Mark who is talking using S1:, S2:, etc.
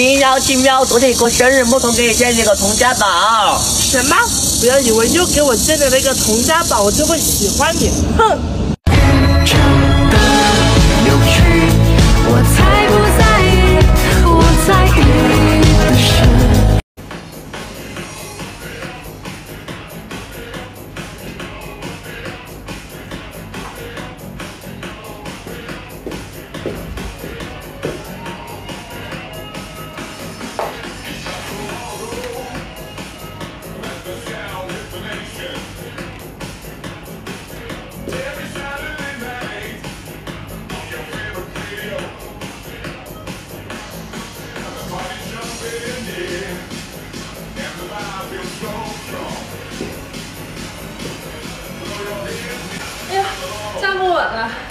S1: 轻飘轻飘，昨天过生日，牧童给你建了个童家宝。
S2: 什么？不要以为又给我建了那个童家宝，我就会喜欢你。哼！好了。